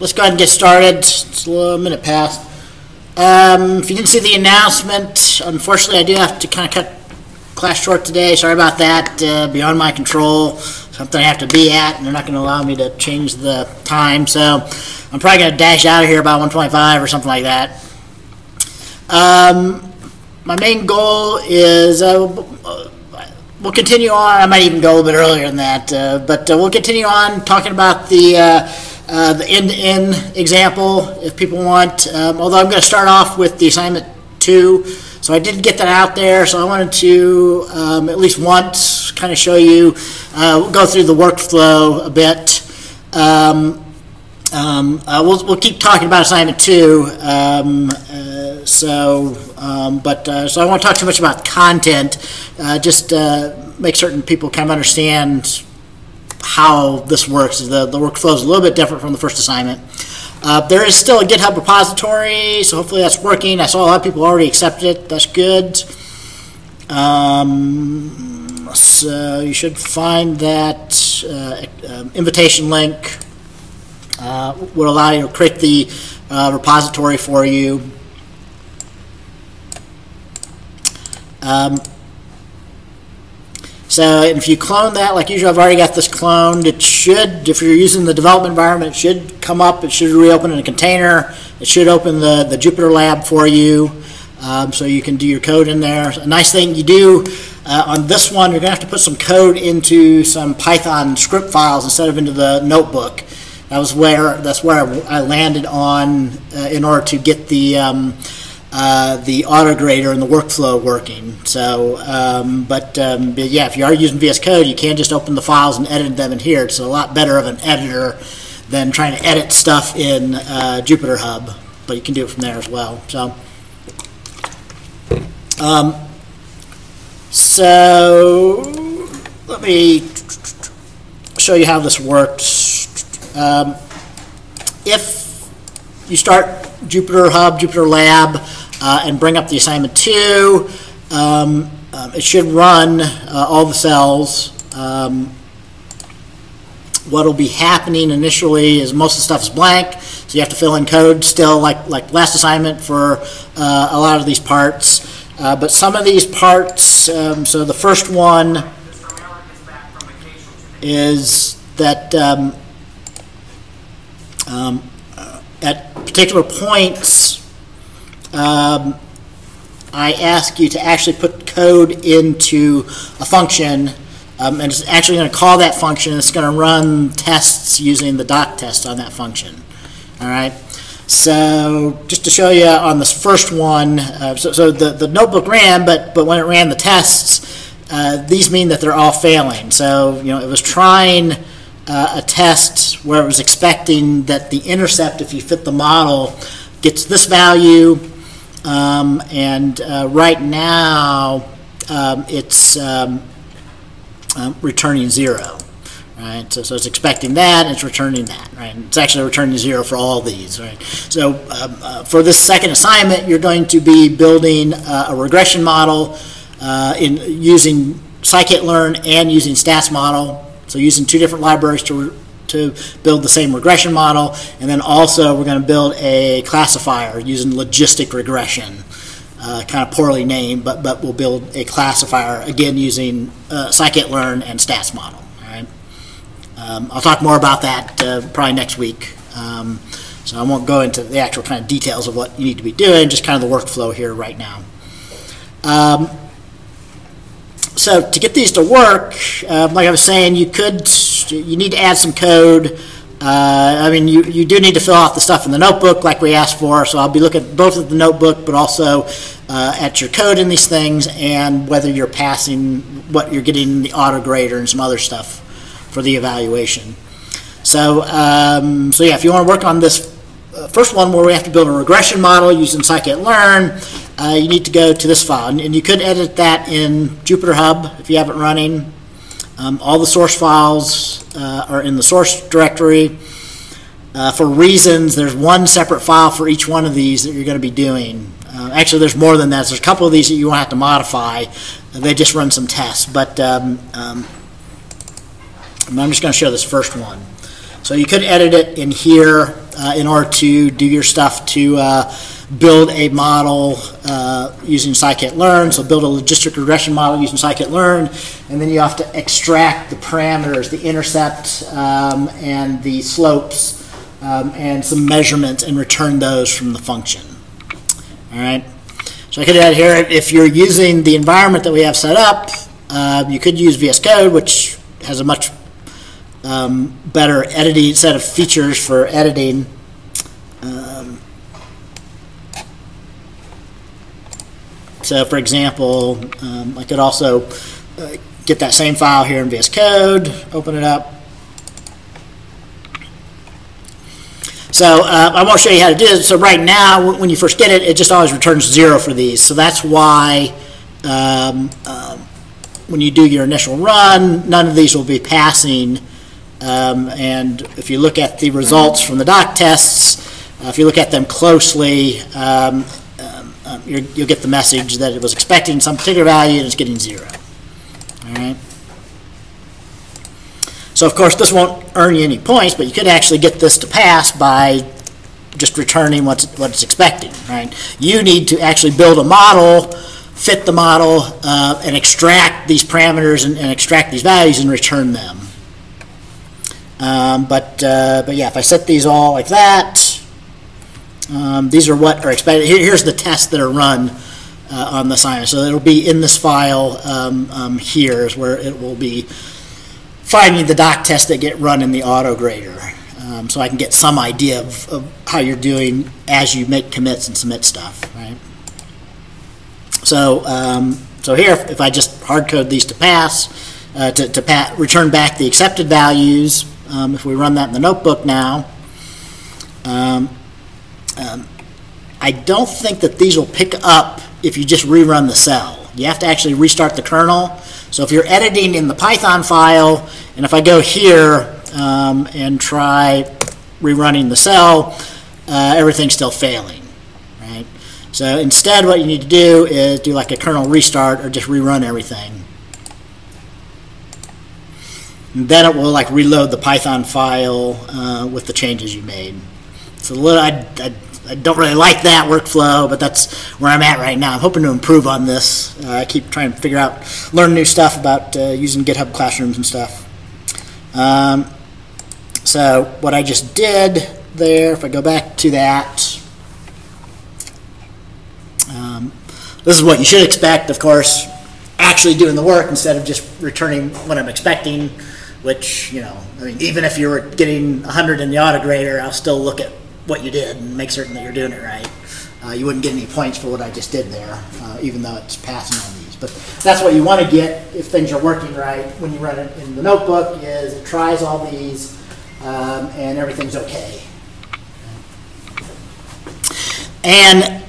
let's go ahead and get started. It's a little minute past. Um, if you didn't see the announcement, unfortunately, I do have to kind of cut class short today. Sorry about that. Uh, beyond my control. Something I have to be at, and they're not going to allow me to change the time. So I'm probably going to dash out of here about 125 or something like that. Um, my main goal is uh, we'll continue on. I might even go a little bit earlier than that, uh, but uh, we'll continue on talking about the uh, the end-to-end example if people want. Um, although I'm going to start off with the assignment two. So I did get that out there. So I wanted to um, at least once kind of show you, uh, go through the workflow a bit. Um, um, uh, we'll, we'll keep talking about assignment two. Um, uh, so, um, but uh, so I won't talk too much about content. Just make certain people kind of understand how this works. The, the workflow is a little bit different from the first assignment. Uh, there is still a GitHub repository, so hopefully that's working. I saw a lot of people already accepted it. That's good. Um, so you should find that uh, um, invitation link uh, would allow you to create the uh, repository for you. Um, so if you clone that, like usual, I've already got this cloned. It should, if you're using the development environment, it should come up. It should reopen in a container. It should open the, the Jupyter Lab for you. Um, so you can do your code in there. A nice thing you do uh, on this one, you're going to have to put some code into some Python script files instead of into the notebook. That was where that's where I landed on uh, in order to get the um, uh, the autograder and the workflow working. So, um, but, um, but, yeah, if you are using VS Code, you can just open the files and edit them in here. It's a lot better of an editor than trying to edit stuff in uh, Jupyter Hub, but you can do it from there as well. So, um, so let me show you how this works. Um, if you start Jupyter Hub, Jupyter Lab, uh, and bring up the assignment two. Um, uh, it should run uh, all the cells. Um, what will be happening initially is most of the stuff is blank, so you have to fill in code still, like like last assignment for uh, a lot of these parts. Uh, but some of these parts, um, so the first one is that um, um, at particular points um, I ask you to actually put code into a function, um, and it's actually going to call that function. It's going to run tests using the doc test on that function. All right. So just to show you on this first one, uh, so, so the, the notebook ran, but but when it ran the tests, uh, these mean that they're all failing. So you know it was trying uh, a test where it was expecting that the intercept, if you fit the model, gets this value um, and uh, right now, um, it's um, uh, returning zero, right? So, so it's expecting that, and it's returning that, right? And it's actually returning zero for all these, right? So um, uh, for this second assignment, you're going to be building uh, a regression model uh, in using scikit-learn and using stats model. So using two different libraries to to build the same regression model. And then also we're going to build a classifier using logistic regression. Uh, kind of poorly named, but, but we'll build a classifier, again, using uh, scikit-learn and stats model. All right? Um, I'll talk more about that uh, probably next week. Um, so I won't go into the actual kind of details of what you need to be doing, just kind of the workflow here right now. Um, so to get these to work, uh, like I was saying, you could, you need to add some code. Uh, I mean, you, you do need to fill out the stuff in the notebook like we asked for, so I'll be looking both at the notebook but also uh, at your code in these things and whether you're passing what you're getting in the auto grader and some other stuff for the evaluation. So, um, so yeah, if you want to work on this uh, first one where we have to build a regression model using scikit-learn, uh, you need to go to this file. And, and, you could edit that in Jupyter Hub if you have it running. Um, all the source files uh, are in the source directory. Uh, for reasons, there's one separate file for each one of these that you're going to be doing. Uh, actually, there's more than that. There's a couple of these that you won't have to modify. They just run some tests. But um, um, I'm just going to show this first one. So you could edit it in here uh, in order to do your stuff to uh, build a model uh, using scikit-learn. So build a logistic regression model using scikit-learn, and then you have to extract the parameters, the intercept um, and the slopes, um, and some measurements, and return those from the function. All right. So I could add here, if you're using the environment that we have set up, uh, you could use VS Code, which has a much um, better editing set of features for editing. Um, so, for example, um, I could also uh, get that same file here in VS Code, open it up. So uh, I want to show you how to do it. So right now, when you first get it, it just always returns zero for these. So that's why um, um, when you do your initial run, none of these will be passing. Um, and if you look at the results from the doc tests, uh, if you look at them closely, um, you're, you'll get the message that it was expecting some particular value and it's getting zero. All right. So of course, this won't earn you any points, but you could actually get this to pass by just returning what's, what it's expecting, right? You need to actually build a model, fit the model, uh, and extract these parameters and, and extract these values and return them. Um, but, uh, but yeah, if I set these all like that, um, these are what are expected. Here, here's the tests that are run uh, on the assignment. So it'll be in this file um, um here is where it will be finding the doc tests that get run in the auto grader. Um, so I can get some idea of, of, how you're doing as you make commits and submit stuff, right? So, um, so here, if I just hard code these to pass, uh, to, to pa return back the accepted values, um, if we run that in the notebook now, um, um, I don't think that these will pick up if you just rerun the cell. You have to actually restart the kernel so if you're editing in the Python file, and if I go here um, and try rerunning the cell, uh, everything's still failing, right? So instead what you need to do is do like a kernel restart or just rerun everything. And then it will like reload the Python file uh, with the changes you made. So a little, I, I I don't really like that workflow, but that's where I'm at right now. I'm hoping to improve on this. Uh, I keep trying to figure out, learn new stuff about uh, using GitHub Classrooms and stuff. Um, so what I just did there, if I go back to that, um, this is what you should expect, of course, actually doing the work instead of just returning what I'm expecting, which, you know, I mean, even if you were getting 100 in the auto grader, I'll still look at what you did and make certain that you're doing it right. Uh, you wouldn't get any points for what I just did there, uh, even though it's passing on these. But that's what you want to get if things are working right when you run it in the notebook is it tries all these um, and everything's okay. And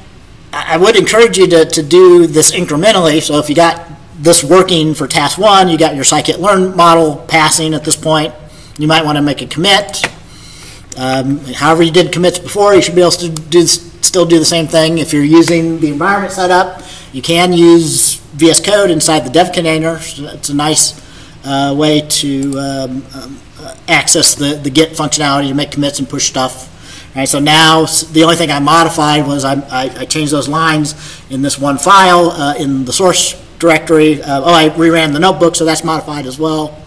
I would encourage you to, to do this incrementally. So if you got this working for task one, you got your scikit-learn model passing at this point, you might want to make a commit um, however you did commits before, you should be able to do, still do the same thing. If you're using the environment setup, you can use VS Code inside the dev container. It's a nice uh, way to um, um, access the, the Git functionality to make commits and push stuff. Right, so now the only thing I modified was I, I, I changed those lines in this one file uh, in the source directory. Uh, oh, I reran the notebook, so that's modified as well.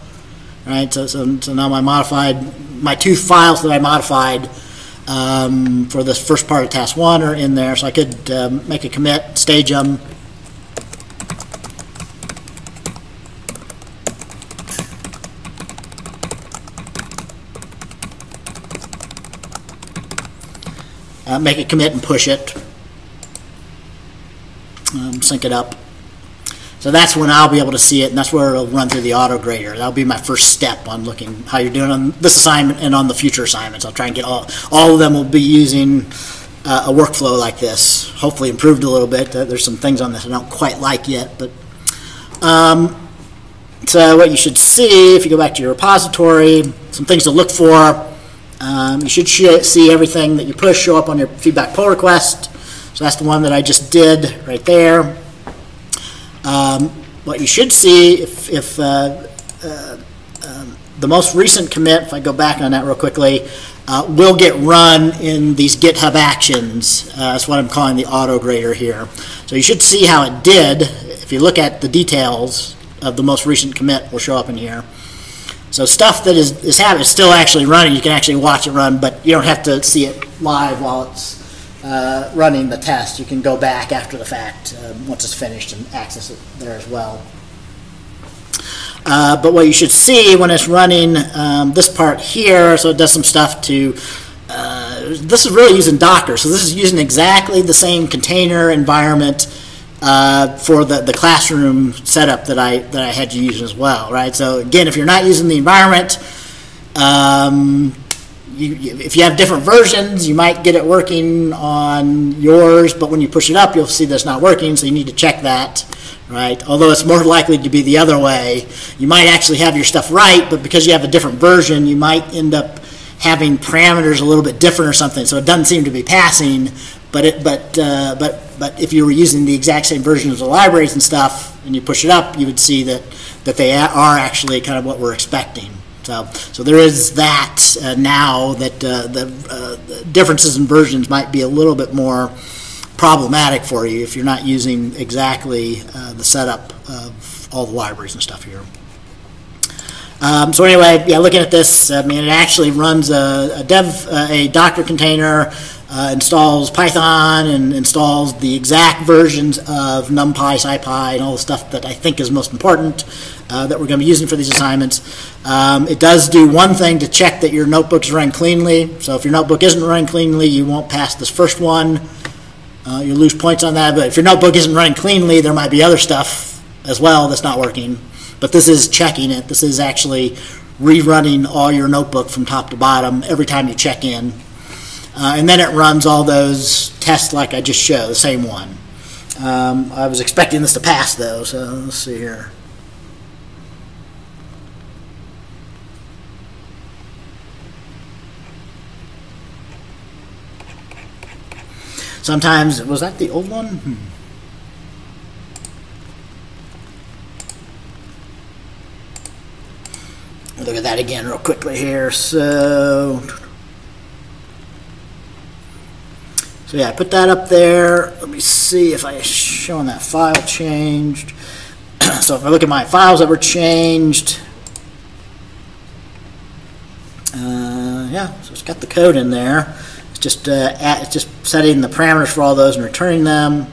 Right, so, so, so now my modified my two files that I modified um, for this first part of task one are in there, so I could um, make a commit, stage them. Uh, make a commit and push it. Um, sync it up. So that's when I'll be able to see it, and that's where it'll run through the auto grader. That'll be my first step on looking how you're doing on this assignment and on the future assignments. I'll try and get all, all of them will be using uh, a workflow like this. Hopefully improved a little bit. Uh, there's some things on this I don't quite like yet, but um, so what you should see, if you go back to your repository, some things to look for. Um, you should see everything that you push show up on your feedback pull request. So that's the one that I just did right there. Um, what you should see if, if uh, uh, um, the most recent commit, if I go back on that real quickly, uh, will get run in these GitHub actions. Uh, That's what I'm calling the auto grader here. So you should see how it did. If you look at the details of the most recent commit will show up in here. So stuff that is, is is still actually running, you can actually watch it run, but you don't have to see it live while it's uh, running the test. You can go back after the fact, um, once it's finished and access it there as well. Uh, But what you should see when it's running um, this part here, so it does some stuff to, uh, this is really using Docker, so this is using exactly the same container environment uh, for the, the classroom setup that I, that I had you use as well, right? So again, if you're not using the environment, um, you, if you have different versions, you might get it working on yours, but when you push it up, you'll see that's not working, so you need to check that, right? Although it's more likely to be the other way. You might actually have your stuff right, but because you have a different version, you might end up having parameters a little bit different or something, so it doesn't seem to be passing, but it, but, uh, but, but if you were using the exact same version of the libraries and stuff, and you push it up, you would see that, that they are actually kind of what we're expecting. So, so there is that uh, now that uh, the uh, the differences in versions might be a little bit more problematic for you if you're not using exactly uh, the setup of all the libraries and stuff here. Um, so anyway, yeah, looking at this, I mean, it actually runs a, a dev, uh, a Docker container, uh, installs Python and installs the exact versions of NumPy, SciPy, and all the stuff that I think is most important uh, that we're going to be using for these assignments. Um, it does do one thing to check that your notebook is running cleanly. So if your notebook isn't running cleanly, you won't pass this first one. Uh, you lose points on that. But if your notebook isn't running cleanly, there might be other stuff as well that's not working. But this is checking it. This is actually rerunning all your notebook from top to bottom every time you check in. Uh, and then it runs all those tests like I just showed, the same one. Um, I was expecting this to pass though, so let's see here. Sometimes, was that the old one? Hmm. Look at that again real quickly here. So, so yeah, I put that up there. Let me see if I showing that file changed. so if I look at my files that were changed, uh, yeah, so it's got the code in there. It's just uh, at, it's just setting the parameters for all those and returning them.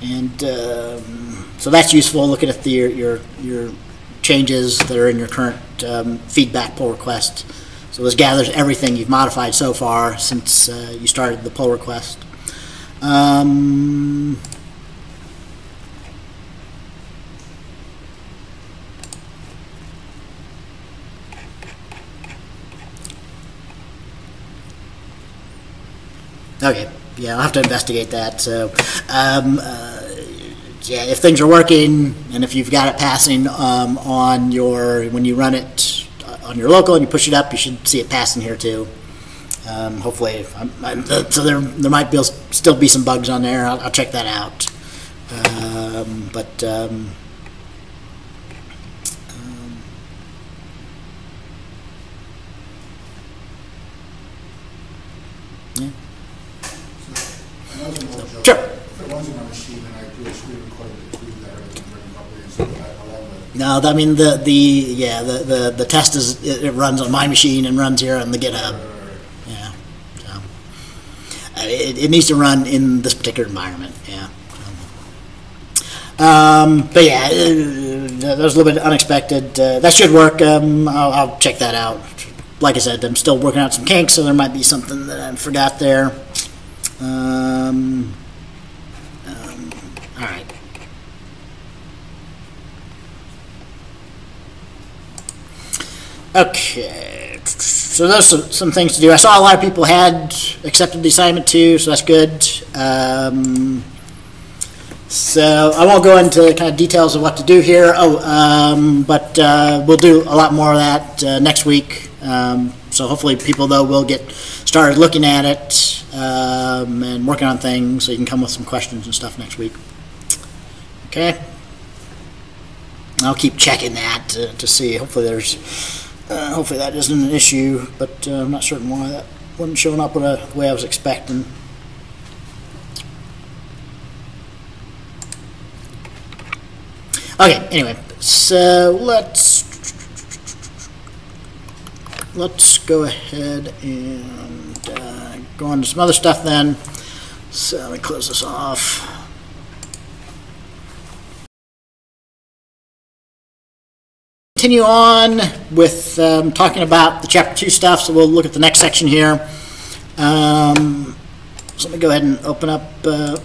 And um, so that's useful, looking at the, your, your, changes that are in your current um, feedback pull request. So this gathers everything you've modified so far since uh, you started the pull request. Um, Okay, yeah, I'll have to investigate that, so, um, uh, yeah, if things are working, and if you've got it passing, um, on your, when you run it uh, on your local and you push it up, you should see it passing here too. Um, hopefully, I'm, I'm, so there, there might be, still be some bugs on there, I'll, I'll check that out. Um, but, um, um. Sure. If it wasn't a machine and I do a screen recording to prove that everything running properly and stuff, I allow it. No, I mean, the, the, yeah, the, the, the test is, it it runs on my machine and runs here on the GitHub, yeah, so. Uh, It, it needs to run in this particular environment, yeah. Um, but yeah, uh, that was a little bit unexpected, uh, that should work, um, I'll, I'll check that out. Like I said, I'm still working out some kinks, so there might be something that I forgot there. Um, um, all right. Okay, so those are some things to do. I saw a lot of people had accepted the assignment too, so that's good. Um, so I won't go into kind of details of what to do here. Oh, um, but uh, we'll do a lot more of that uh, next week. Um, so hopefully people though will get started looking at it um, and working on things, so you can come with some questions and stuff next week. Okay? I'll keep checking that to, to see. Hopefully there's, uh, hopefully that isn't an issue, but uh, I'm not certain why that wasn't showing up the way I was expecting. Okay, anyway, so let's let's go ahead and uh, go on to some other stuff then. So let me close this off. Continue on with um, talking about the chapter two stuff. So we'll look at the next section here. Um, so let me go ahead and open up uh,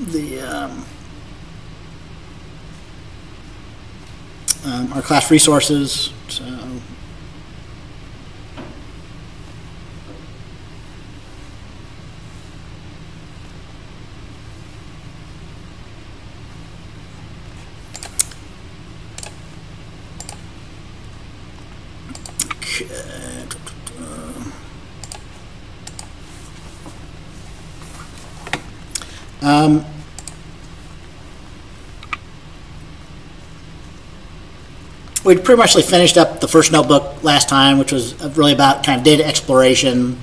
the um, um, our class resources. So Um, we pretty much finished up the first notebook last time, which was really about kind of data exploration.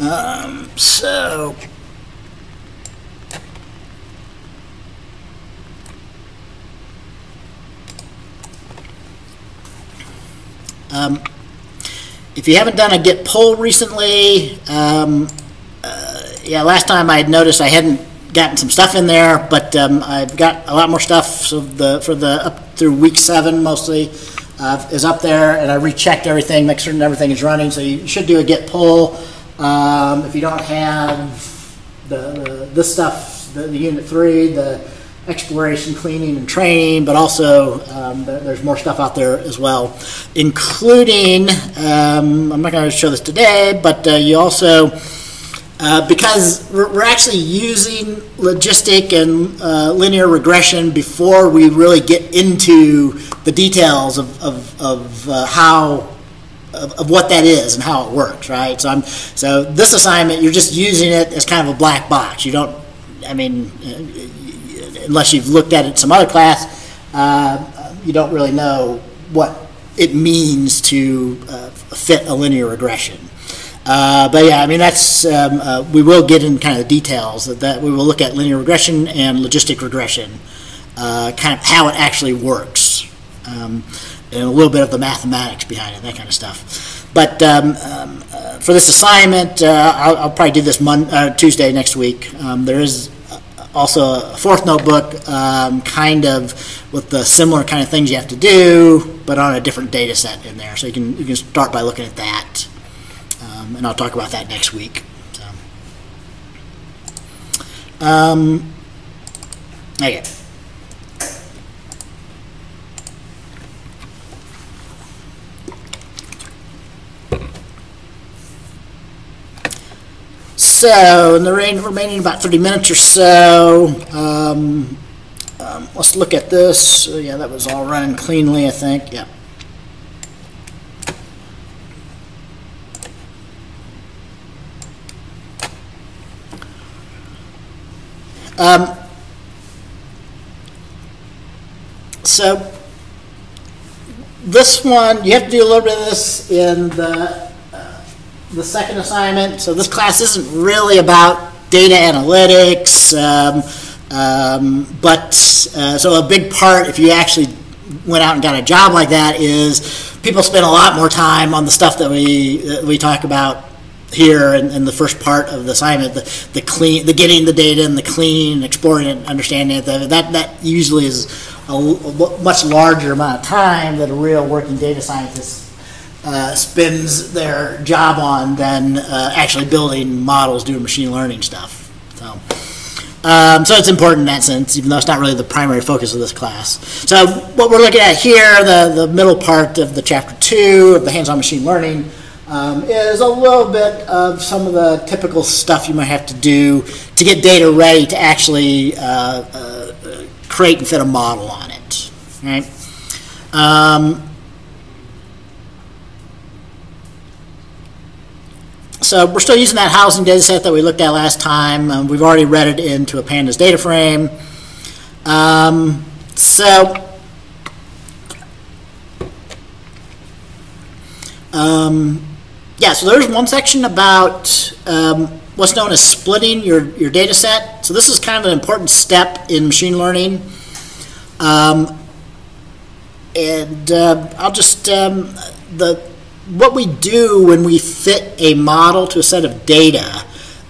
Um, so, um, if you haven't done a Git pull recently, um, uh, yeah, last time I had noticed I hadn't gotten some stuff in there, but um, I've got a lot more stuff. So the for the up through week seven mostly uh, is up there, and I rechecked everything, make certain everything is running. So you should do a Git pull. Um, if you don't have the, the this stuff, the, the unit three, the exploration, cleaning, and training, but also um, there, there's more stuff out there as well, including, um, I'm not going to show this today, but uh, you also, uh, because we're, actually using logistic and uh, linear regression before we really get into the details of, of, of uh, how of, of, what that is and how it works, right? So I'm so this assignment you're just using it as kind of a black box. You don't, I mean, unless you've looked at it some other class, uh, you don't really know what it means to uh, fit a linear regression. Uh, but yeah, I mean that's um, uh, we will get in kind of the details that, we will look at linear regression and logistic regression, uh, kind of how it actually works, um, and a little bit of the mathematics behind it, that kind of stuff. But um, um uh, for this assignment, uh, I'll, I'll, probably do this Mon- Tuesday next week. Um, there is also a fourth notebook, um, kind of with the similar kind of things you have to do, but on a different data set in there. So you can you can start by looking at that, um, and I'll talk about that next week. So, um, okay. So, in the rain remaining about 30 minutes or so, um, um, let's look at this. Uh, yeah, that was all running cleanly, I think. Yeah. Um, so this one, you have to do a little bit of this in the the second assignment. So this class isn't really about data analytics, um, um, but uh, so a big part, if you actually went out and got a job like that, is people spend a lot more time on the stuff that we that we talk about here in, in, the first part of the assignment, the, the clean, the getting the data and the cleaning, exploring and understanding it. That that usually is a, a much larger amount of time that a real working data scientist uh, spends their job on than uh, actually building models, doing machine learning stuff. So, um, so it's important in that sense, even though it's not really the primary focus of this class. So what we're looking at here, the, the middle part of the chapter two of the hands-on machine learning, um, is a little bit of some of the typical stuff you might have to do to get data ready to actually uh, uh, create and fit a model on it. Right? Um, so we're still using that housing data set that we looked at last time. Um, we've already read it into a pandas data frame. Um, so Um, yeah, so there's one section about um, what's known as splitting your, your data set. So this is kind of an important step in machine learning. Um, and uh, I'll just, um, the, what we do when we fit a model to a set of data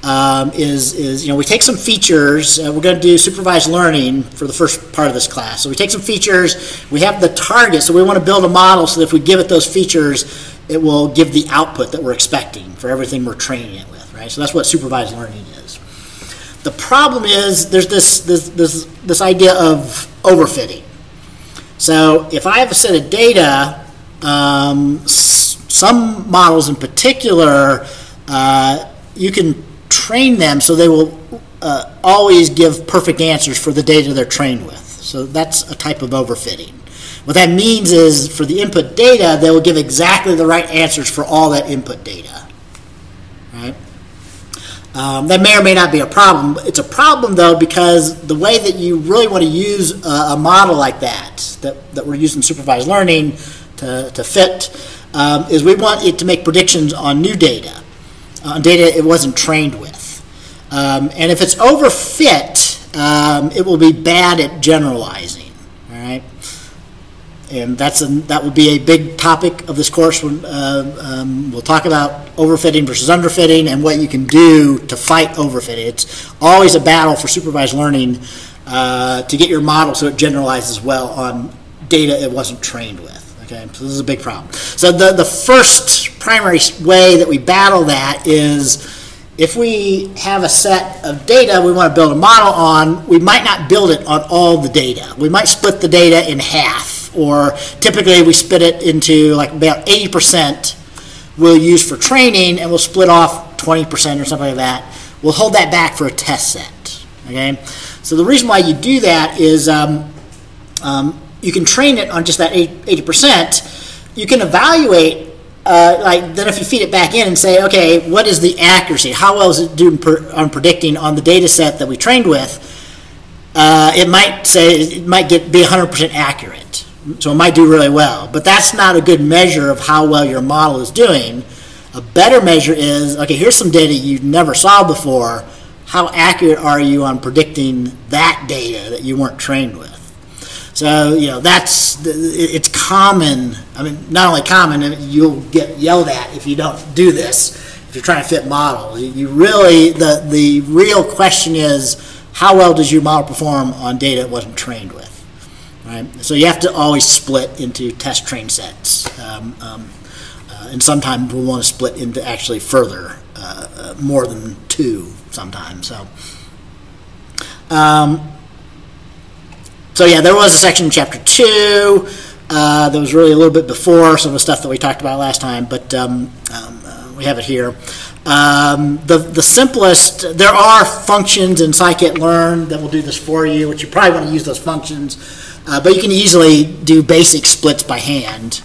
um, is, is, you know, we take some features, uh, we're going to do supervised learning for the first part of this class. So we take some features, we have the target, so we want to build a model so that if we give it those features, it will give the output that we're expecting for everything we're training it with, right? So that's what supervised learning is. The problem is there's this, this, this, this idea of overfitting. So if I have a set of data, um, some models in particular, uh, you can train them so they will uh, always give perfect answers for the data they're trained with. So that's a type of overfitting. What that means is for the input data, they will give exactly the right answers for all that input data. Right? Um, that may or may not be a problem. It's a problem though because the way that you really want to use a, a model like that, that, that we're using supervised learning to, to fit, um, is we want it to make predictions on new data, on data it wasn't trained with. Um, and if it's overfit, um, it will be bad at generalizing. All right. And that's a, that will be a big topic of this course. When, uh, um, we'll talk about overfitting versus underfitting and what you can do to fight overfitting. It's always a battle for supervised learning uh, to get your model so it generalizes well on data it wasn't trained with. Okay, so this is a big problem. So the, the first primary way that we battle that is if we have a set of data we want to build a model on, we might not build it on all the data. We might split the data in half, or typically we split it into like about 80% we'll use for training, and we'll split off 20% or something like that. We'll hold that back for a test set. Okay, so the reason why you do that is um, um, you can train it on just that 80%. You can evaluate uh, like then if you feed it back in and say, okay, what is the accuracy? How well is it doing per, on predicting on the data set that we trained with? Uh, it might say it might get be 100% accurate, so it might do really well. But that's not a good measure of how well your model is doing. A better measure is okay. Here's some data you never saw before. How accurate are you on predicting that data that you weren't trained with? So, you know, that's, it's common, I mean, not only common, you'll get yelled at if you don't do this, if you're trying to fit models. You really, the, the real question is, how well does your model perform on data it wasn't trained with? Right? So you have to always split into test train sets. Um, um, uh, and sometimes we'll want to split into actually further, uh, uh, more than two sometimes. So, um, so yeah, there was a section in chapter two uh, that was really a little bit before some of the stuff that we talked about last time, but um, um, uh, we have it here. Um, the, the simplest, there are functions in scikit-learn that will do this for you, which you probably want to use those functions, uh, but you can easily do basic splits by hand.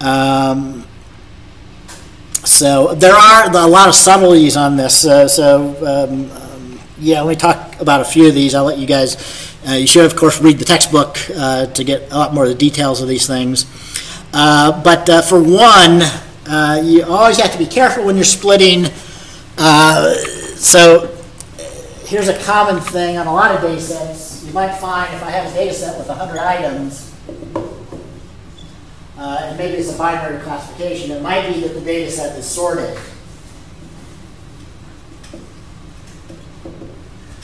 Um, so there are a lot of subtleties on this. Uh, so um, um, yeah, let me talk about a few of these. I'll let you guys uh, you should, of course, read the textbook uh, to get a lot more of the details of these things. Uh, but uh, for one, you always have to be careful when you're splitting. So here's a common thing on a lot of data sets. You might find if I have a data set with 100 items, uh, and maybe it's a binary classification, it might be that the data set is sorted.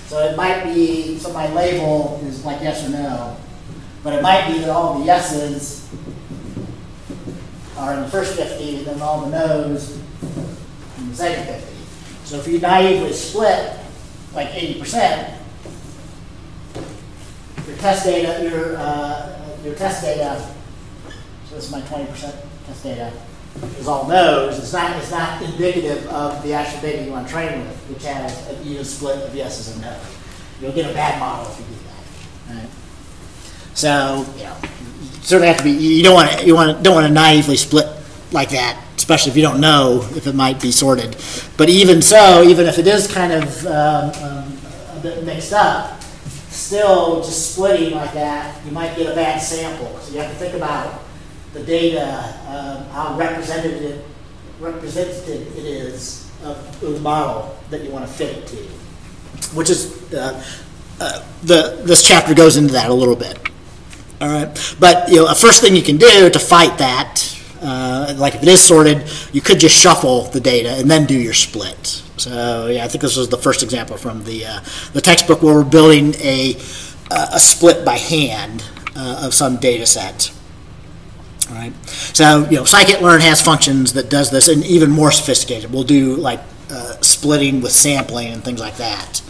So it might be, so my label is like yes or no, but it might be that all the yeses are in the first 50, and then all the no's in the second 50. So if you naively split like 80%, your test data, your, uh, your test data, so this is my 20% test data, is all no's, it's not, it's not indicative of the actual data you want to train with, which has an even split of yeses and no's. You'll get a bad model if you do that. Right? So, you know, certainly have to be, you don't want to, you want to, don't want to naively split like that, especially if you don't know if it might be sorted. But even so, even if it is kind of um, um, a bit mixed up, still just splitting like that, you might get a bad sample. So you have to think about the data, um, how representative, representative it is of the model that you want to fit it to, which is, uh, uh, the, this chapter goes into that a little bit. All right, but, you know, a first thing you can do to fight that, uh, like if it is sorted, you could just shuffle the data and then do your split. So, yeah, I think this was the first example from the, uh, the textbook where we're building a, a split by hand uh, of some data set. All right, so, you know, scikit-learn has functions that does this and even more sophisticated. We'll do like uh, splitting with sampling and things like that,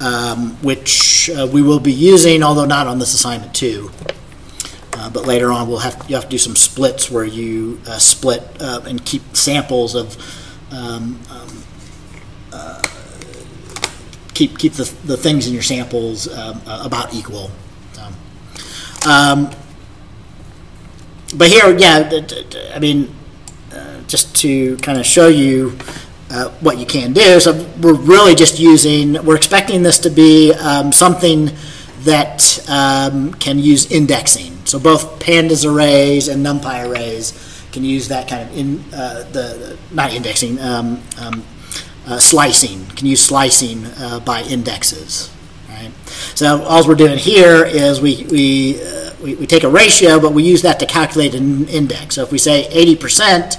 um, which uh, we will be using, although not on this assignment too. Uh, but later on, we'll have, you have to do some splits where you uh, split uh, and keep samples of, um, um, uh, keep, keep the, the things in your samples um, uh, about equal. Um, but here, yeah, I mean, just to kind of show you what you can do. So we're really just using, we're expecting this to be um, something that um, can use indexing. So both pandas arrays and numpy arrays can use that kind of in uh, the, not indexing, um, um, uh, slicing. Can use slicing uh, by indexes. Right. So all we're doing here is we we, uh, we we take a ratio, but we use that to calculate an index. So if we say 80 percent,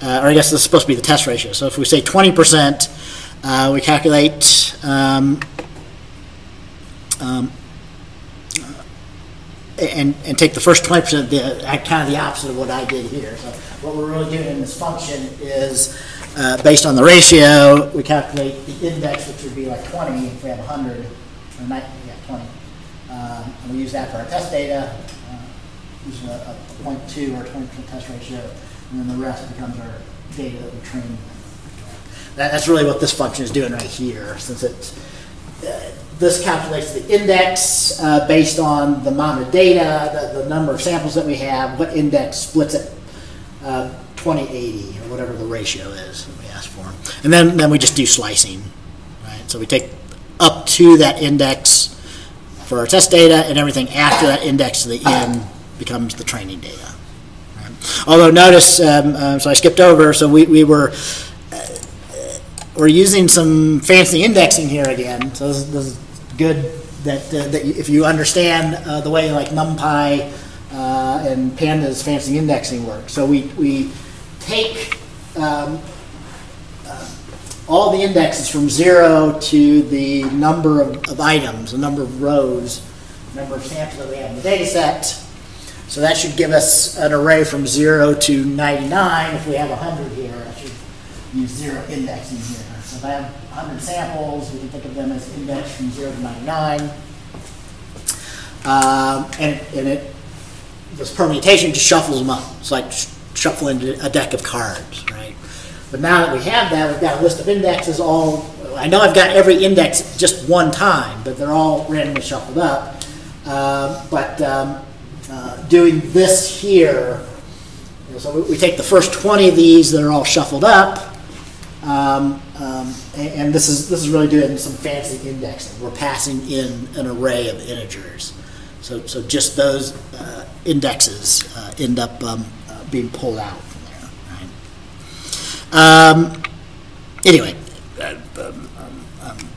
uh, or I guess this is supposed to be the test ratio. So if we say 20 percent, uh, we calculate. Um, um, and, and take the first 20%, the, uh, kind of the opposite of what I did here. So what we're really doing in this function is, uh, based on the ratio, we calculate the index, which would be like 20 if we have 100, or 90, yeah, 20. Um, and we use that for our test data, uh, using a, a 0.2 or 20% test ratio, and then the rest becomes our data that we train. That, that's really what this function is doing right here, since it's, uh, this calculates the index uh, based on the amount of data, the, the number of samples that we have, what index splits it uh, 2080 or whatever the ratio is that we ask for. And then, then we just do slicing, right? So we take up to that index for our test data, and everything after that index to the end becomes the training data. Right? Although notice, um, uh, so I skipped over, so we, we were we're using some fancy indexing here again. So this, is- this is good that, uh, that if you understand uh, the way like NumPy uh, and Panda's fancy indexing work. So we, we take um, uh, all the indexes from zero to the number of, of items, the number of rows, number of samples that we have in the data set. So that should give us an array from zero to 99. If we have 100 here, that should use zero indexing here. If I have 100 samples, we can think of them as indexed from 0 to 99. Um, and, and it, this permutation just shuffles them up. It's like sh- shuffling a deck of cards, right? But now that we have that, we've got a list of indexes all, I know I've got every index just one time, but they're all randomly shuffled up. Um, but um, uh, doing this here, so we, we take the first 20 of these that are all shuffled up, um, um, and, and this is this is really doing some fancy indexing. We're passing in an array of integers, so so just those uh, indexes uh, end up um, uh, being pulled out from there. Right? Um, anyway, uh, um, um,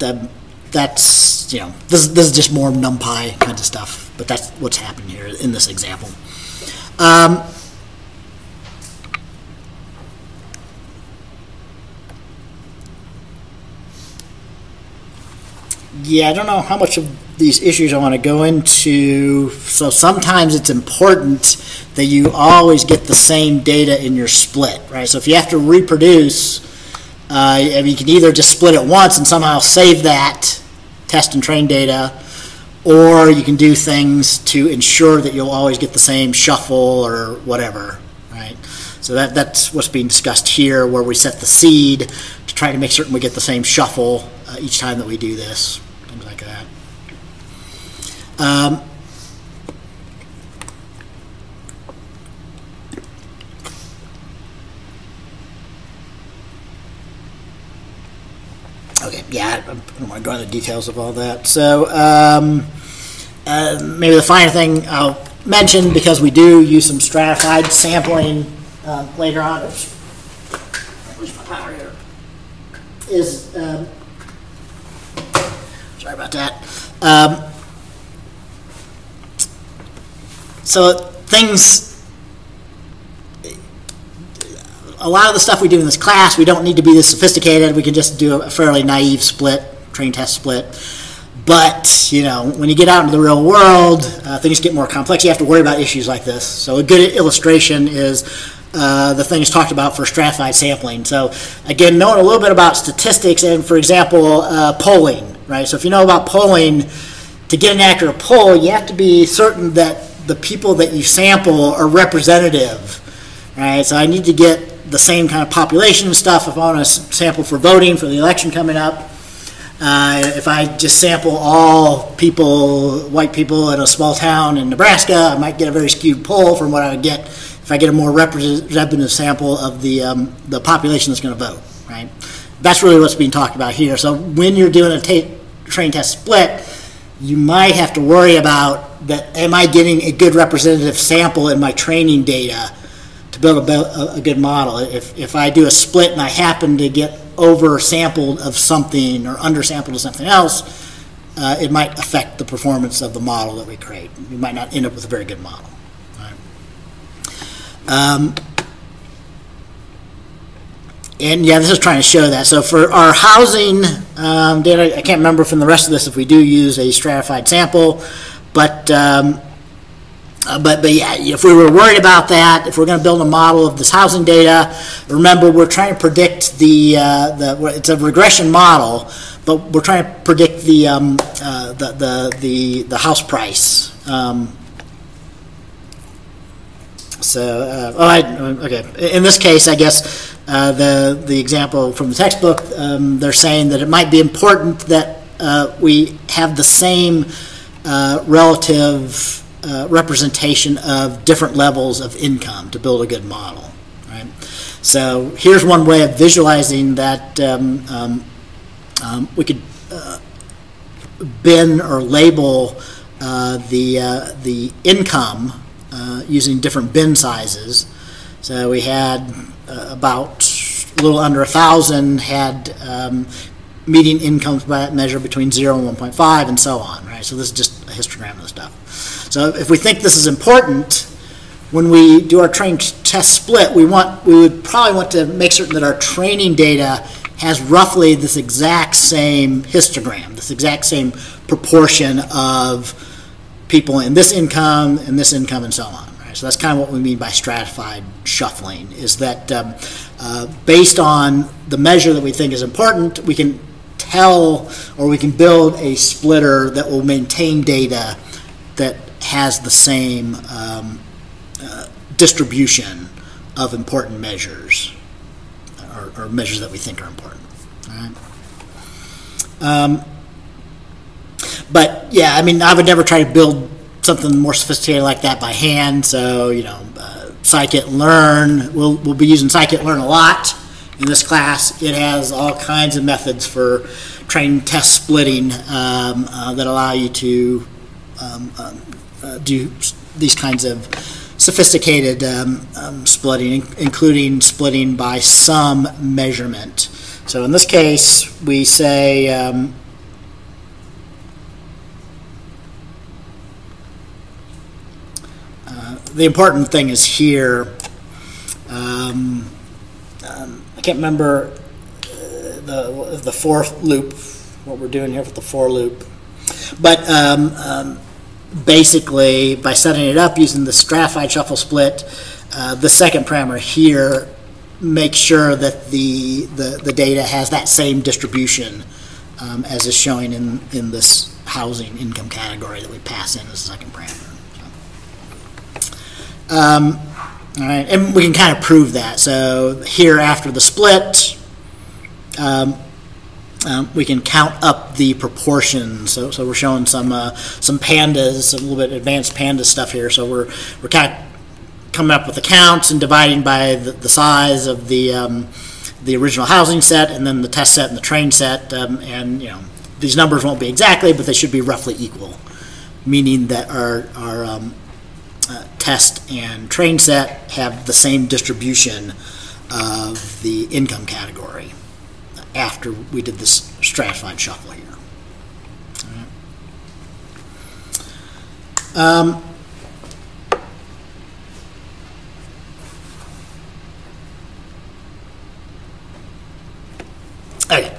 the, that's you know this this is just more NumPy kind of stuff, but that's what's happening here in this example. Um, Yeah, I don't know how much of these issues I want to go into. So sometimes it's important that you always get the same data in your split, right? So if you have to reproduce, uh, I mean, you can either just split it once and somehow save that test and train data, or you can do things to ensure that you'll always get the same shuffle or whatever, right? So that, that's what's being discussed here, where we set the seed to try to make certain we get the same shuffle uh, each time that we do this, like that. Um, okay, yeah, I don't want to go into the details of all that. So um, uh, maybe the final thing I'll mention, because we do use some stratified sampling uh, later on, is um, sorry about that. Um, so things, a lot of the stuff we do in this class, we don't need to be this sophisticated. We can just do a fairly naive split, train test split. But, you know, when you get out into the real world, uh, things get more complex. You have to worry about issues like this. So a good illustration is uh, the things talked about for stratified sampling. So again, knowing a little bit about statistics and, for example, uh, polling, right? So if you know about polling, to get an accurate poll, you have to be certain that the people that you sample are representative, right? So I need to get the same kind of population stuff if I want to sample for voting for the election coming up. Uh, if I just sample all people, white people in a small town in Nebraska, I might get a very skewed poll from what I would get if I get a more representative sample of the, um, the population that's going to vote, right? That's really what's being talked about here. So when you're doing a train test split, you might have to worry about that, am I getting a good representative sample in my training data to build a, a, good model? If, if I do a split and I happen to get over sampled of something or under sampled of something else, uh, it might affect the performance of the model that we create. You might not end up with a very good model. right? Um, and yeah, this is trying to show that. So for our housing um, data, I can't remember from the rest of this if we do use a stratified sample, but um, uh, but but yeah, if we were worried about that, if we're going to build a model of this housing data, remember we're trying to predict the uh, the it's a regression model, but we're trying to predict the um, uh, the, the the the house price. Um, so, uh, oh, I, okay. In this case, I guess uh, the the example from the textbook, um, they're saying that it might be important that uh, we have the same uh, relative uh, representation of different levels of income to build a good model. Right. So here's one way of visualizing that. Um, um, um, we could uh, bin or label the the income using different bin sizes. So we had uh, about a little under a thousand had um, median incomes by that measure between zero and 1.5 and so on, right? So this is just a histogram of the stuff. So if we think this is important, when we do our train test split, we want we would probably want to make certain that our training data has roughly this exact same histogram, this exact same proportion of people in this income and this income and so on. So that's kind of what we mean by stratified shuffling, is that um, uh, based on the measure that we think is important, we can tell or we can build a splitter that will maintain data that has the same um, uh, distribution of important measures or, or measures that we think are important. Right? Um, but yeah, I mean, I would never try to build something more sophisticated like that by hand. So you know, uh, scikit-learn. We'll we'll be using scikit-learn a lot in this class. It has all kinds of methods for train test splitting um, uh, that allow you to um, um, uh, do these kinds of sophisticated um, um, splitting, including splitting by some measurement. So in this case, we say um, uh, the important thing is here. Um, um, I can't remember uh, the the for loop, what we're doing here with the for loop, but um, um, basically by setting it up using the stratified shuffle split, uh, the second parameter here makes sure that the, the, the data has that same distribution um, as is showing in, in this housing income category that we pass in as a second parameter. Um, all right, and we can kind of prove that. So here after the split, um, um, we can count up the proportions. So, so we're showing some uh, some pandas, a little bit advanced panda stuff here. So we're we're kind of coming up with the counts and dividing by the, the size of the um, the original housing set, and then the test set and the train set, um, and, you know, these numbers won't be exactly, but they should be roughly equal, meaning that our, our um, uh, test and train set have the same distribution of the income category after we did this stratified shuffle here. Um, Okay.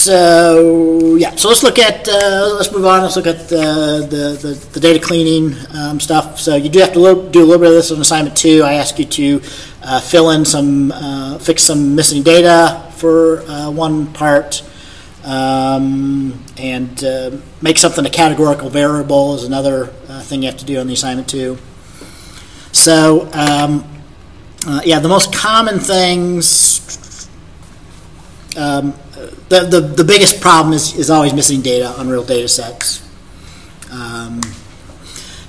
So, yeah, so let's look at, uh, let's move on, let's look at the, the, the- the data cleaning um, stuff. So you do have to lo- do a little bit of this on assignment two. I ask you to uh, fill in some, uh, fix some missing data for uh, one part, um, and uh, make something a categorical variable is another uh, thing you have to do on the assignment two. So, um, uh, yeah, the most common things, um, the, the, the biggest problem is, is always missing data on real data sets. Um,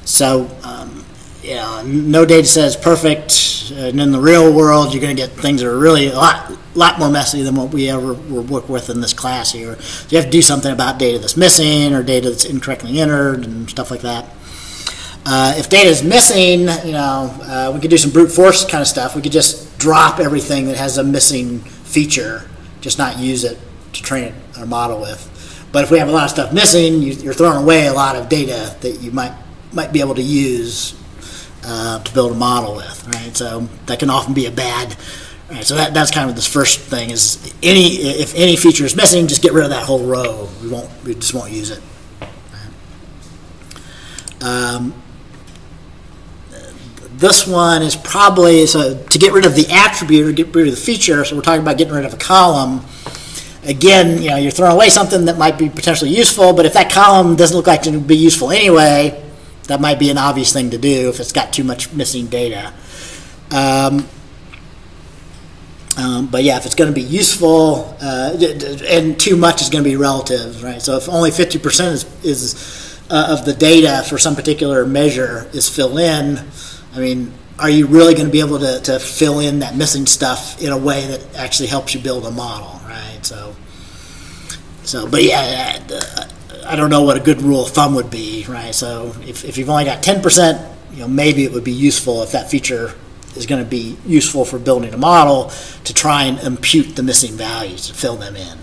so, um, yeah, no data set is perfect, and in the real world, you're gonna get things that are really a lot, lot more messy than what we ever were work with in this class here. You have to do something about data that's missing, or data that's incorrectly entered, and stuff like that. Uh, if data is missing, you know, uh, we could do some brute force kind of stuff. We could just drop everything that has a missing feature, just not use it to train our model with. But if we have a lot of stuff missing, you, you're throwing away a lot of data that you might might be able to use uh, to build a model with, right? So that can often be a bad. Right, so that, that's kind of this first thing is any if any feature is missing, just get rid of that whole row. We won't we just won't use it. Um, this one is probably, so to get rid of the attribute or get rid of the feature, so we're talking about getting rid of a column. Again, you know, you're throwing away something that might be potentially useful, but if that column doesn't look like would be useful anyway, that might be an obvious thing to do if it's got too much missing data. Um, um, but yeah, if it's going to be useful, uh, and too much is going to be relative, right? So if only 50% is, is uh, of the data for some particular measure is filled in, I mean, are you really going to be able to, to fill in that missing stuff in a way that actually helps you build a model, right? So, so, but yeah, I don't know what a good rule of thumb would be, right? So if, if you've only got 10%, you know, maybe it would be useful if that feature is going to be useful for building a model to try and impute the missing values to fill them in.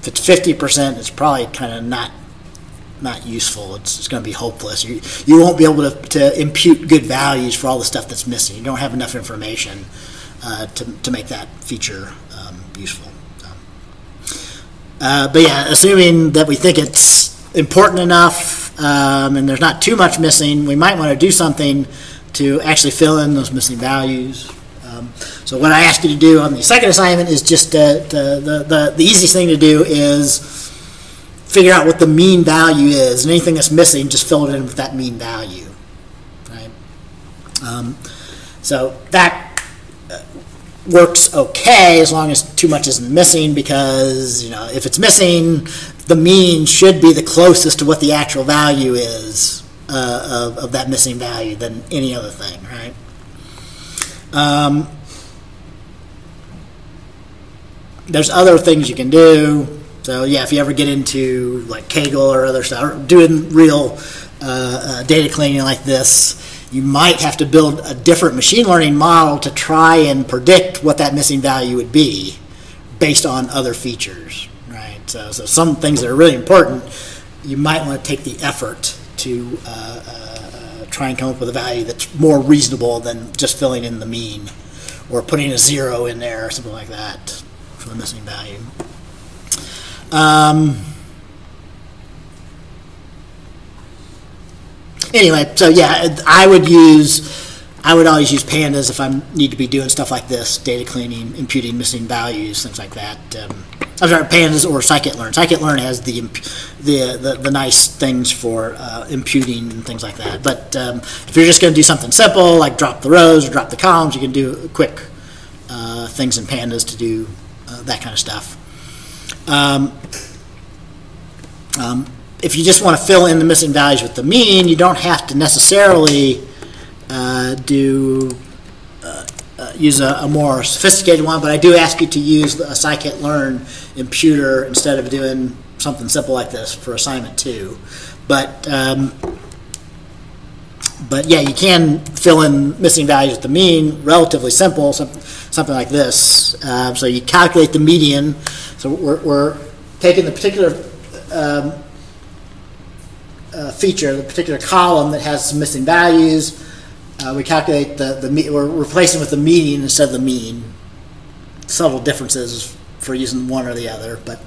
If it's 50%, it's probably kind of not not useful. It's, it's going to be hopeless. You, you won't be able to, to impute good values for all the stuff that's missing. You don't have enough information uh, to, to make that feature um, useful. So, uh, but yeah, assuming that we think it's important enough um, and there's not too much missing, we might want to do something to actually fill in those missing values. Um, so what I ask you to do on the second assignment is just uh, the, the, the, the easiest thing to do is figure out what the mean value is, and anything that's missing, just fill it in with that mean value. Right? Um, so that uh, works okay as long as too much isn't missing, because you know if it's missing, the mean should be the closest to what the actual value is uh, of, of that missing value than any other thing, right? Um, there's other things you can do. So yeah, if you ever get into like Kaggle or other stuff, or doing real uh, uh, data cleaning like this, you might have to build a different machine learning model to try and predict what that missing value would be based on other features, right? So, so some things that are really important, you might want to take the effort to uh, uh, try and come up with a value that's more reasonable than just filling in the mean or putting a zero in there or something like that for the missing value. Um, anyway, so yeah, I would use, I would always use pandas if I need to be doing stuff like this, data cleaning, imputing missing values, things like that. Um, I'm sorry, pandas or scikit-learn. Scikit-learn has the, the, the, the nice things for uh, imputing and things like that. But um, if you're just going to do something simple, like drop the rows or drop the columns, you can do quick uh, things in pandas to do uh, that kind of stuff. Um, um, if you just want to fill in the missing values with the mean, you don't have to necessarily uh, do, uh, uh, use a a more sophisticated one, but I do ask you to use a scikit-learn imputer instead of doing something simple like this for assignment two. But, um, but yeah, you can fill in missing values at the mean, relatively simple, some- something like this. Uh, So you calculate the median, so we're, we're taking the particular um, uh, feature, the particular column that has some missing values. Uh, We calculate the, the, we're replacing with the median instead of the mean. Subtle differences for using one or the other, but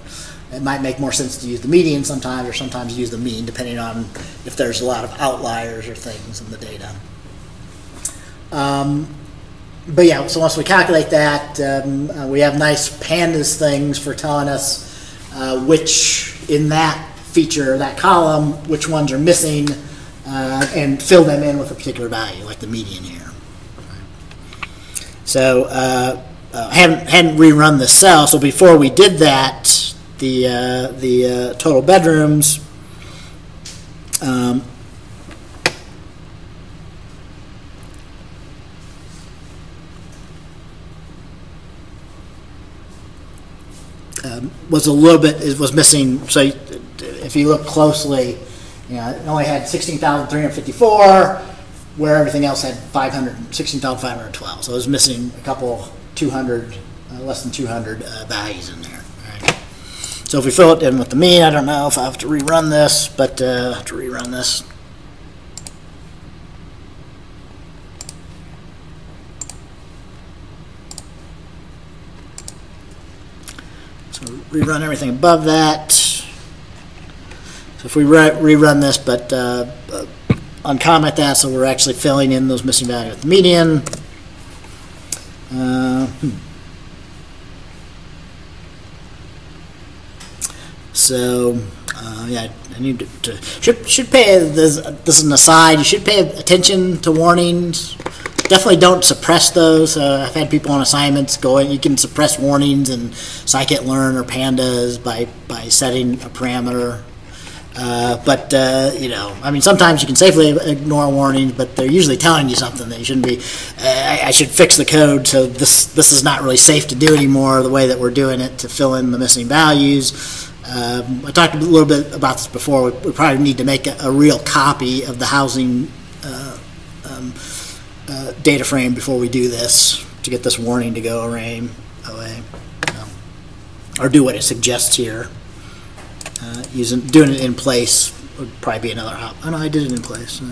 it might make more sense to use the median sometimes, or sometimes use the mean, depending on if there's a lot of outliers or things in the data. Um, But yeah, so once we calculate that, um, uh, we have nice pandas things for telling us uh, which, in that feature, that column, which ones are missing, uh, and fill them in with a particular value, like the median here. So, uh, uh, hadn't, hadn't rerun the cell, so before we did that, the, uh, the uh, total bedrooms, um, um, was a little bit, it was missing, so if you look closely, you know, it only had sixteen thousand three hundred fifty-four, where everything else had 500, 16,512. So it was missing a couple, two hundred, uh, less than two hundred, uh, values in there. So if we fill it in with the mean, I don't know if I have to rerun this, but, uh, I have to rerun this. So rerun everything above that. So if we re- rerun this, but uh, uh, uncomment that, so we're actually filling in those missing values with the median. Uh, hmm. So, uh, yeah, I need to, to, should, should pay, this, this is an aside, you should pay attention to warnings. Definitely don't suppress those. Uh, I've had people on assignments going, you can suppress warnings in scikit-learn or pandas by, by setting a parameter. Uh, but, uh, you know, I mean, sometimes you can safely ignore warnings, but they're usually telling you something that you shouldn't be. Uh, I, I should fix the code, so this, this is not really safe to do anymore, the way that we're doing it to fill in the missing values. Um, I talked a little bit about this before. We, we probably need to make a, a real copy of the housing uh, um, uh, data frame before we do this to get this warning to go away. away. Um, or do what it suggests here. Uh, using doing it in place would probably be another hop. Oh no, I did it in place. So.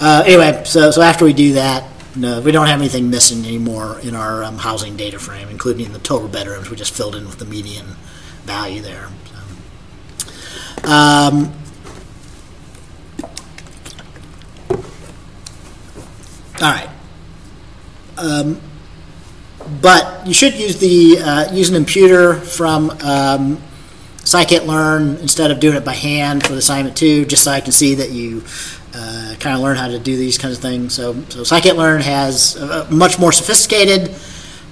Uh, anyway, so so after we do that, no, we don't have anything missing anymore in our um, housing data frame, including the total bedrooms. We just filled in with the median value there. So. Um, all right. Um, but you should use the uh, use an imputer from um, scikit-learn instead of doing it by hand for the assignment two, just so I can see that you uh, kind of learn how to do these kinds of things. So, so scikit-learn has uh, much more sophisticated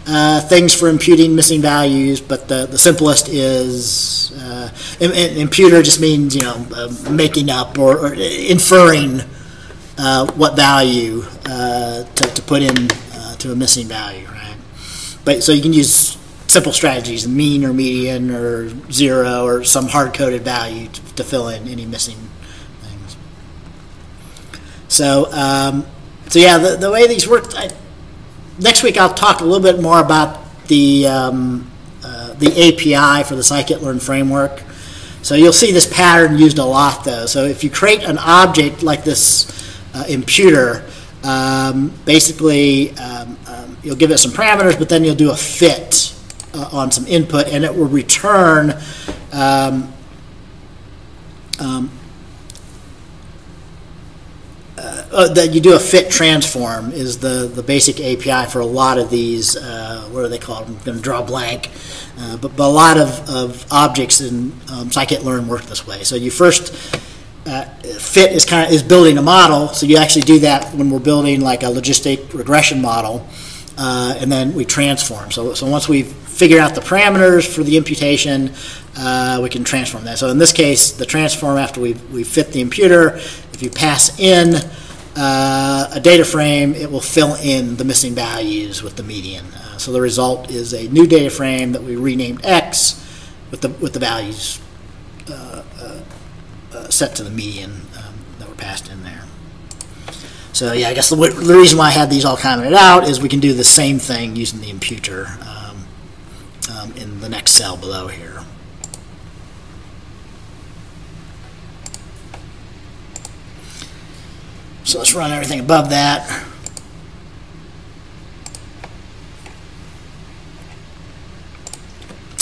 uh, things for imputing missing values, but the, the simplest is uh, im- im- imputer just means you know uh, making up or, or inferring uh, what value uh, to, to put in uh, to a missing value, right? But so you can use simple strategies, mean or median or zero or some hard-coded value to, to fill in any missing things. So, um, so yeah, the, the way these work, I, next week I'll talk a little bit more about the, um, uh, the API for the scikit-learn framework. So you'll see this pattern used a lot though. So if you create an object like this uh, imputer, um, basically um, um, you'll give it some parameters, but then you'll do a fit uh, on some input, and it will return um, um, uh, uh, that you do a fit transform is the, the basic API for a lot of these, uh, what are they called? I'm going to draw blank. Uh, but, but a lot of, of objects in um, scikit-learn work this way. So you first, uh, fit is kind of, is building a model, so you actually do that when we're building like a logistic regression model, uh, and then we transform. So, so once we've figured out the parameters for the imputation, uh, we can transform that. So in this case, the transform after we we fit the imputer, if you pass in uh, a data frame, it will fill in the missing values with the median. Uh, so the result is a new data frame that we renamed X with the, with the values uh, uh, uh, set to the median um, that were passed in there. So yeah, I guess the, the reason why I had these all commented out is we can do the same thing using the imputer um, um, in the next cell below here. So let's run everything above that.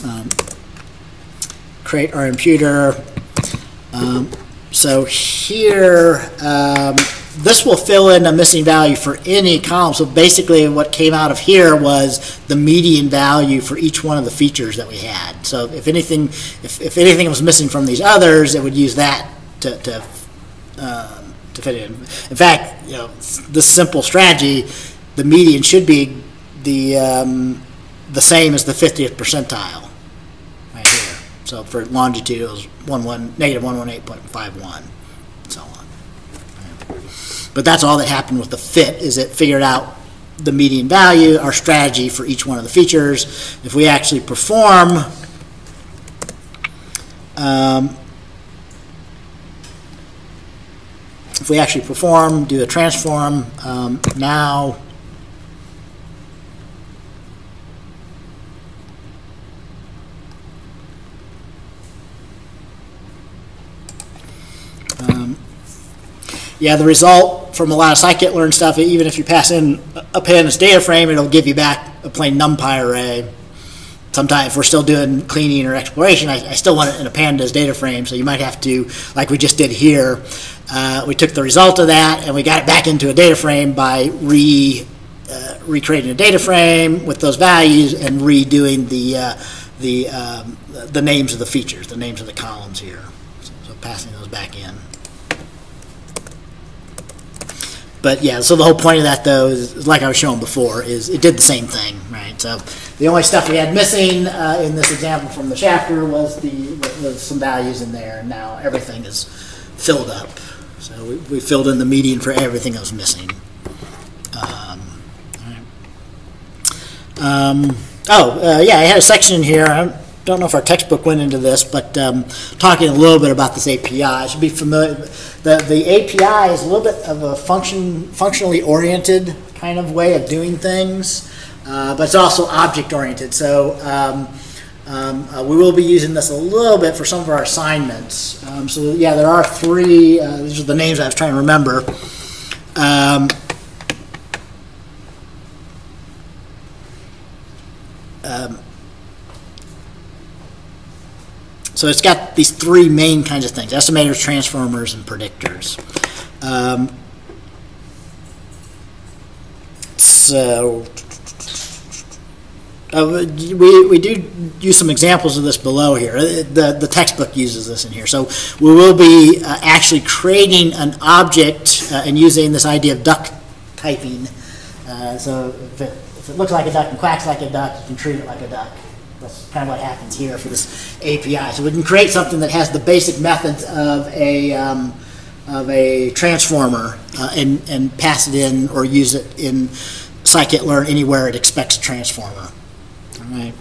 Um, create our imputer. Um, so here, um, this will fill in a missing value for any column. So basically, what came out of here was the median value for each one of the features that we had. So if anything, if, if anything was missing from these others, it would use that to, to um, to fit in. In fact, you know, this simple strategy, the median should be the um, the same as the 50th percentile right here. So for longitude, it was one one negative 118.51, and so on. But that's all that happened with the fit is it figured out the median value, our strategy for each one of the features. If we actually perform um, if we actually perform, do a transform, um, now, um, yeah, the result from a lot of scikit-learn stuff, even if you pass in a pandas data frame, it'll give you back a plain NumPy array. Sometimes, if we're still doing cleaning or exploration, I, I still want it in a pandas data frame, so you might have to, like we just did here, uh, we took the result of that and we got it back into a data frame by re, uh, recreating a data frame with those values and redoing the, uh, the, um, the names of the features, the names of the columns here. So, so passing those back in. But yeah, so the whole point of that though is, like I was showing before, is it did the same thing, right? So the only stuff we had missing uh, in this example from the chapter was the was some values in there, and now everything is filled up. So we, we filled in the median for everything that was missing. Um. Um, oh, uh, yeah, I had a section here. I don't know if our textbook went into this, but um, talking a little bit about this API. Should be familiar. The, the API is a little bit of a function, functionally oriented kind of way of doing things, uh, but it's also object oriented. So um, um, uh, we will be using this a little bit for some of our assignments. Um, so yeah, there are three. Uh, these are the names I was trying to remember. Um, um, so it's got these three main kinds of things: estimators, transformers, and predictors. Um, so uh, we, we do use some examples of this below here. Uh, The, the textbook uses this in here. So we will be uh, actually creating an object uh, and using this idea of duck typing. Uh, so if it, if it looks like a duck and quacks like a duck, you can treat it like a duck. That's kind of what happens here for this API. So we can create something that has the basic methods of a, um, of a transformer uh, and, and pass it in or use it in scikit-learn anywhere it expects a transformer. All right.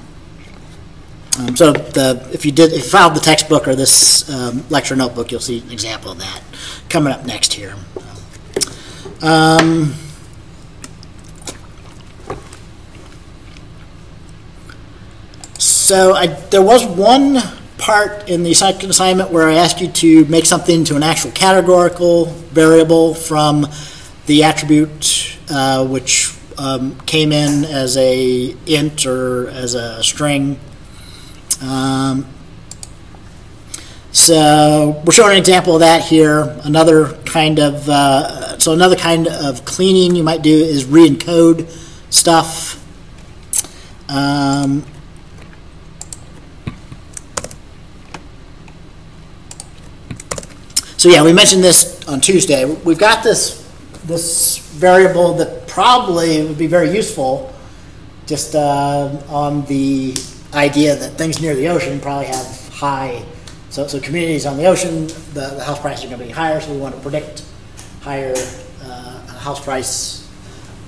Um, so the, if you did, if you filed the textbook or this um, lecture notebook, you'll see an example of that coming up next here. Um, so I, there was one part in the second assignment where I asked you to make something into an actual categorical variable from the attribute, uh, which um, came in as a int or as a string. Um, so we're showing an example of that here. Another kind of uh, so another kind of cleaning you might do is re-encode stuff. Um, so yeah, we mentioned this on Tuesday. We've got this this variable that probably would be very useful just uh, on the idea that things near the ocean probably have high, so, so communities on the ocean, the, the house prices are going to be higher, so we want to predict higher uh, house price,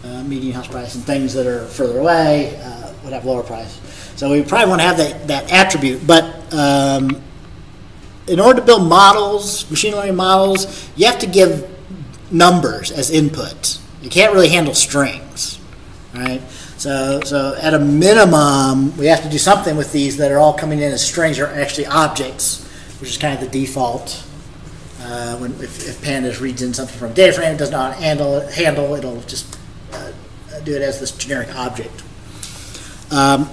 uh, median house price, and things that are further away uh, would have lower price. So we probably want to have that, that attribute, but um, in order to build models, machine learning models, you have to give numbers as input. You can't really handle strings, right? So, so at a minimum, we have to do something with these that are all coming in as strings or actually objects, which is kind of the default. Uh, when if, if pandas reads in something from a data frame, it does not handle handle, it'll just uh, do it as this generic object. Um,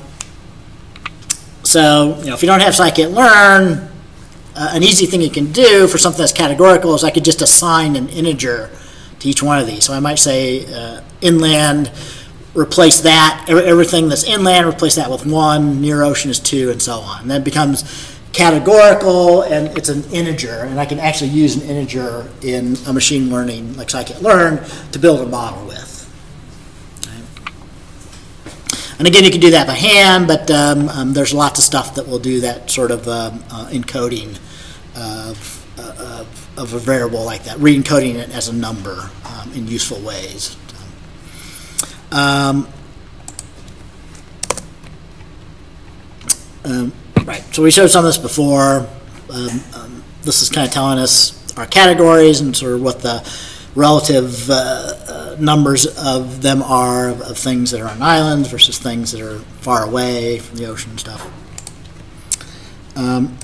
so, you know, if you don't have scikit-learn, uh, an easy thing you can do for something that's categorical is I could just assign an integer to each one of these. So I might say uh, inland, replace that, everything that's inland, replace that with one, near ocean is two, and so on. And then it becomes categorical and it's an integer, and I can actually use an integer in a machine learning like scikit-learn to build a model with. And again, you can do that by hand, but um, um, there's lots of stuff that will do that sort of um, uh, encoding of, uh, of, of a variable like that, re-encoding it as a number um, in useful ways. Um, um, right, so we showed some of this before. Um, um, this is kind of telling us our categories and sort of what the relative uh, uh, numbers of them are of, of things that are on islands versus things that are far away from the ocean and stuff. Um,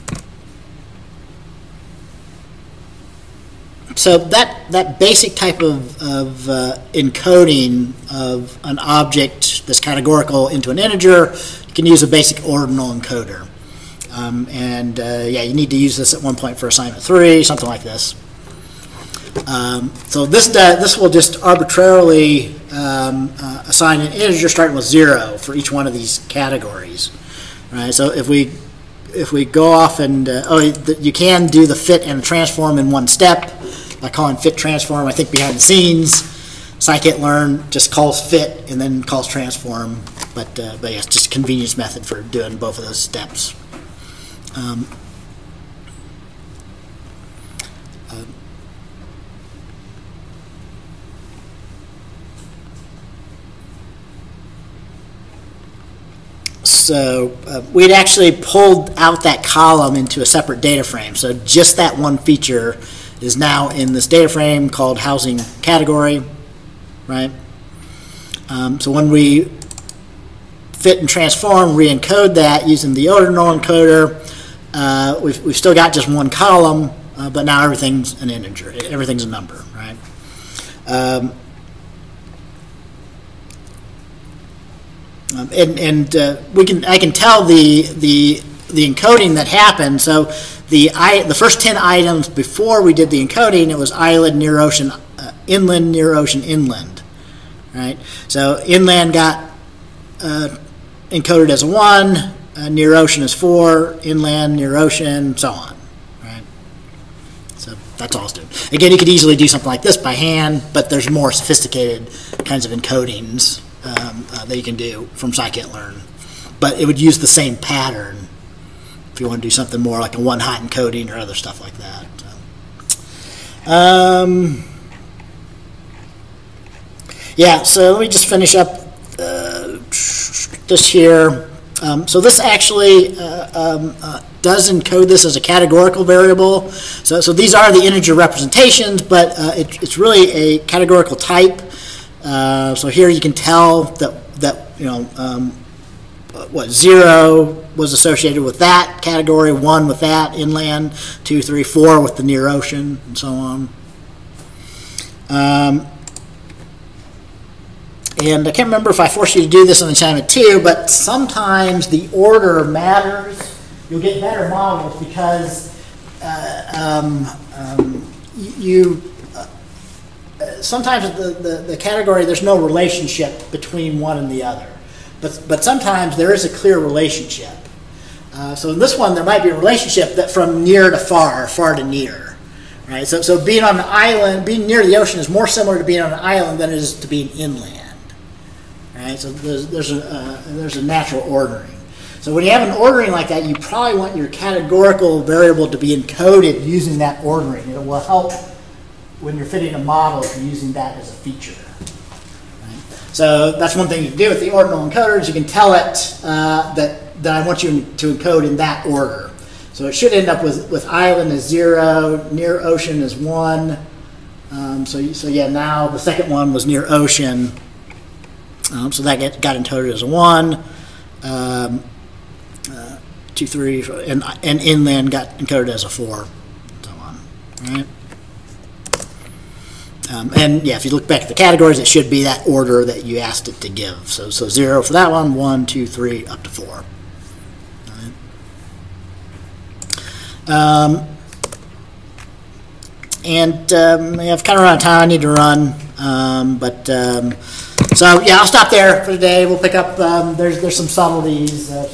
so that that basic type of, of uh, encoding of an object that's categorical into an integer, you can use a basic ordinal encoder. Um, and uh, yeah, you need to use this at one point for assignment three, something like this. Um, so this da- this will just arbitrarily um, uh, assign an integer starting with zero for each one of these categories. Right. So if we if we go off and uh, oh, you can do the fit and transform in one step by calling fit transform. I think behind the scenes, scikit-learn just calls fit and then calls transform. But uh, but yeah, it's just a convenience method for doing both of those steps. Um, So uh, we'd actually pulled out that column into a separate data frame. So just that one feature is now in this data frame called housing category, right? Um, so when we fit and transform, re-encode that using the ordinal encoder, uh, we've, we've still got just one column, uh, but now everything's an integer, everything's a number, right? Um, Um, and and uh, we can I can tell the the the encoding that happened. So the I, the first ten items before we did the encoding, it was island, near ocean, uh, inland, near ocean, inland, right? So inland got uh, encoded as a one, uh, near ocean is four, inland, near ocean, so on, right? So that's all it's doing. Again, you could easily do something like this by hand, but there's more sophisticated kinds of encodings um, uh, that you can do from scikit-learn. But it would use the same pattern if you want to do something more like a one-hot encoding or other stuff like that. Um, yeah, so let me just finish up uh, this here. Um, so this actually uh, um, uh, does encode this as a categorical variable. So, so these are the integer representations, but uh, it, it's really a categorical type. Uh, so here you can tell that, that you know, um, what, zero was associated with that category, one with that inland, two, three, four with the near ocean, and so on. Um, and I can't remember if I forced you to do this on the assignment two, but sometimes the order matters. You'll get better models because uh, um, um, you sometimes the, the, the, category, there's no relationship between one and the other. But, but sometimes there is a clear relationship. Uh, so in this one, there might be a relationship that from near to far, far to near. Right? So, so being on an island, being near the ocean is more similar to being on an island than it is to being inland. Right? So there's, there's, a, uh, there's a natural ordering. So when you have an ordering like that, you probably want your categorical variable to be encoded using that ordering. It will help when you're fitting a model, using that as a feature. So that's one thing you can do with the ordinal encoders. You can tell it uh, that, that I want you to encode in that order. So it should end up with, with island as zero, near ocean as one. Um, so, so yeah, now the second one was near ocean. Um, so that get, got encoded as a one. Um, uh, two, three, four, and, and inland got encoded as a four, and so on. Right? Um, and yeah, if you look back at the categories, it should be that order that you asked it to give. So, so zero for that one, one, two, three, up to four. Um, and um, I've kind of run out of time. I need to run. Um, but um, so yeah, I'll stop there for today. We'll pick up. Um, there's there's some subtleties. Uh,